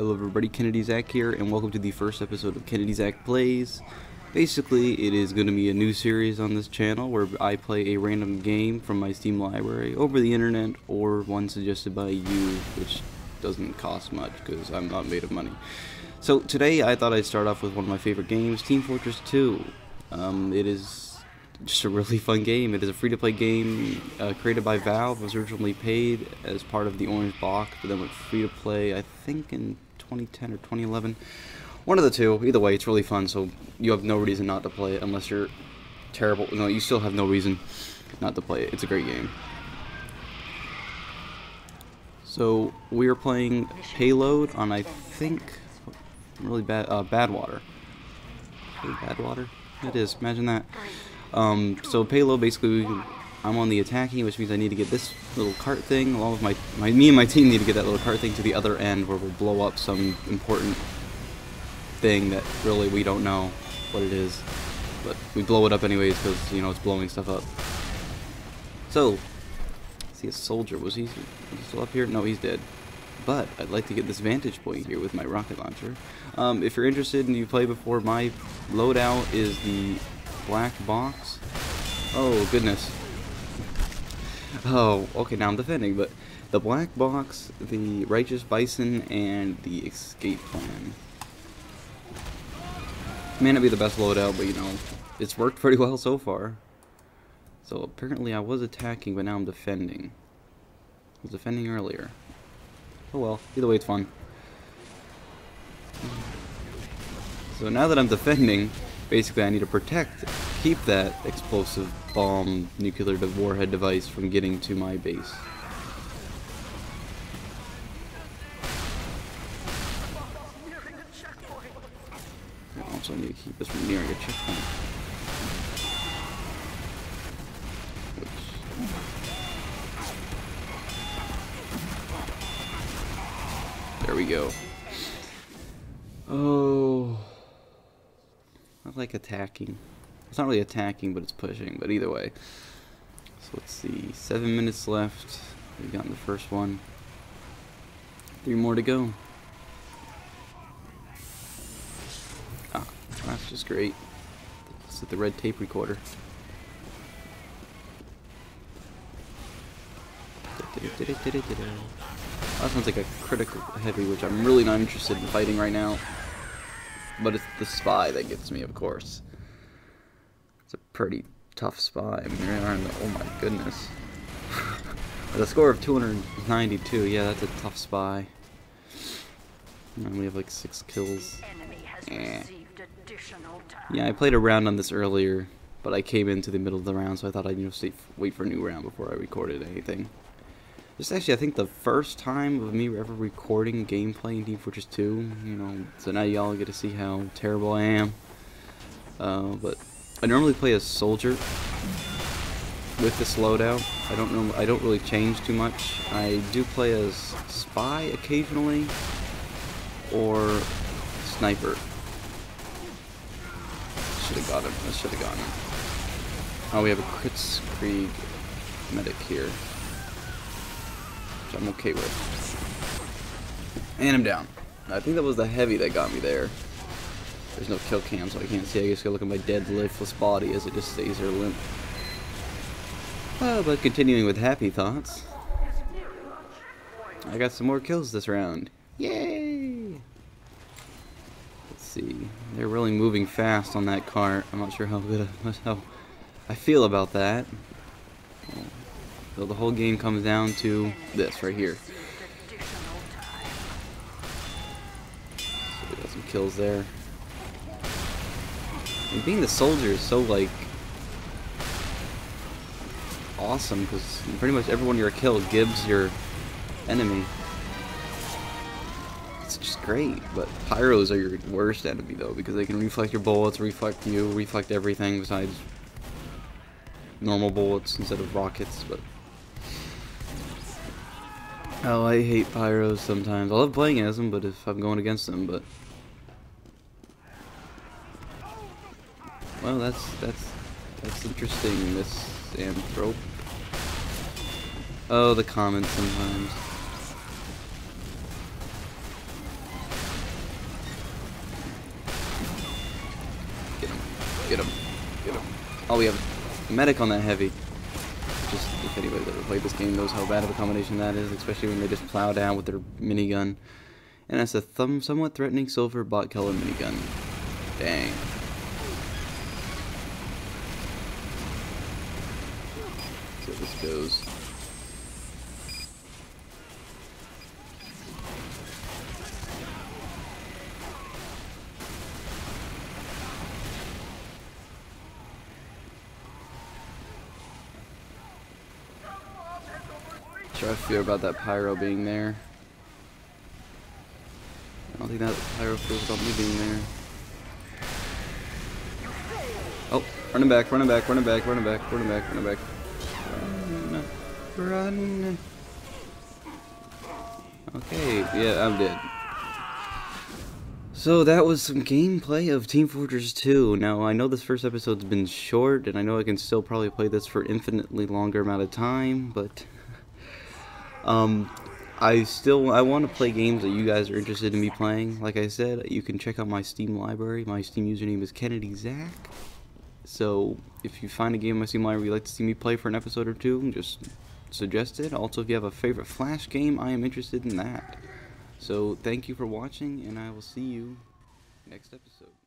Hello everybody, Kennedyzak here, and welcome to the first episode of Kennedyzak Plays. Basically, it is going to be a new series on this channel where I play a random game from my Steam library over the internet or one suggested by you, which doesn't cost much because I'm not made of money. So today I thought I'd start off with one of my favorite games, Team Fortress 2. Um, it is just a really fun game. It is a free-to-play game uh, created by Valve. It was originally paid as part of the Orange Box, but then went free-to-play, I think in 2010 or 2011. One of the two. Either way, it's really fun, so you have no reason not to play it unless you're terrible. No, you still have no reason not to play it. It's a great game. So, we are playing Payload on, I think, really bad, uh, Badwater. Badwater? It is, imagine that. Um, so payload basically, I'm on the attacking, which means I need to get this little cart thing, along with my, my, me and my team need to get that little cart thing to the other end where we'll blow up some important thing that really we don't know what it is. But we blow it up anyways because, you know, it's blowing stuff up. So, see a soldier, was he, was he still up here? No, he's dead. But I'd like to get this vantage point here with my rocket launcher. Um, if you're interested and you play before, my loadout is the black box. Oh, goodness. Oh, okay, now I'm defending, but the black box, the Righteous Bison, and the Escape Plan. May not be the best loadout, but you know, it's worked pretty well so far. So apparently I was attacking, but now I'm defending. I was defending earlier. Oh well, either way it's fun. So now that I'm defending, basically I need to protect, keep that explosive bomb nuclear warhead device from getting to my base. I also need to keep us from nearing a checkpoint. There we go. Oh. I like attacking. It's not really attacking, but it's pushing. But either way. So let's see. Seven minutes left. We've gotten the first one. Three more to go. Ah, that's just great. Let's hit the red tape recorder. That sounds like a critical heavy, which I'm really not interested in fighting right now. But it's the spy that gets me, of course. It's a pretty tough spy. I mean, the, oh my goodness. With a score of 292, yeah, that's a tough spy. And we have like six kills. Eh. Yeah, I played a round on this earlier, but I came into the middle of the round, so I thought I'd you know wait for a new round before I recorded anything. This is actually, I think, the first time of me ever recording gameplay in Team Fortress 2. You know, so now y'all get to see how terrible I am. Uh, but I normally play as soldier with this loadout. I don't know. I don't really change too much. I do play as spy occasionally or sniper. Should have got him. I should have gotten him. Oh, we have a Kritzkrieg medic here which I'm okay with. And I'm down. I think that was the heavy that got me there. There's no kill cam, so I can't see. I guess I look at my dead, lifeless body as it just stays there limp. Well, but continuing with happy thoughts. I got some more kills this round. Yay! Let's see. They're really moving fast on that cart. I'm not sure how good, how I feel about that. So the whole game comes down to this right here. So we got some kills there. And being the soldier is so like awesome because pretty much everyone you're killed gives your enemy. It's just great, but pyros are your worst enemy though because they can reflect your bullets, reflect you, reflect everything besides normal bullets instead of rockets, but Oh, I hate pyros sometimes. I love playing as them, but if I'm going against them, but... Well, that's, that's, that's interesting, Miss Anthrope. Oh, the comments sometimes. Get him. Get him. Get him. Oh, we have medic on that heavy. Just, if anybody's ever played this game knows how bad of a combination that is, especially when they just plow down with their minigun. And that's a thumb, somewhat threatening silver bot color minigun. Dang. So this goes. I fear about that pyro being there. I don't think that pyro feels about me being there. Oh, running back, running back, running back, running back, running back, running back. Run, run. Okay, yeah, I'm dead. So that was some gameplay of Team Fortress 2. Now, I know this first episode's been short, and I know I can still probably play this for infinitely longer amount of time, but... um, I still I want to play games that you guys are interested in me playing. Like I said, you can check out my Steam library. My Steam username is Kennedyzak. So if you find a game in my Steam library you'd like to see me play for an episode or two, just suggest it. Also, if you have a favorite Flash game, I am interested in that. So thank you for watching, and I will see you next episode.